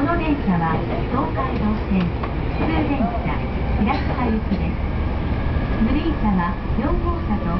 この電車は東海道線普通電車平塚行きですグリー車は4号車と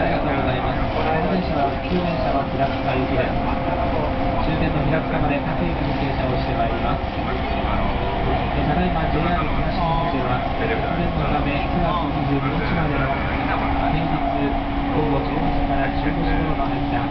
ありがとうございます。で。終点の平塚まで各駅に停車をしてまいります。ただいま JR 東日本では、節電のため9月22日までの平日午後10時から15時頃の間、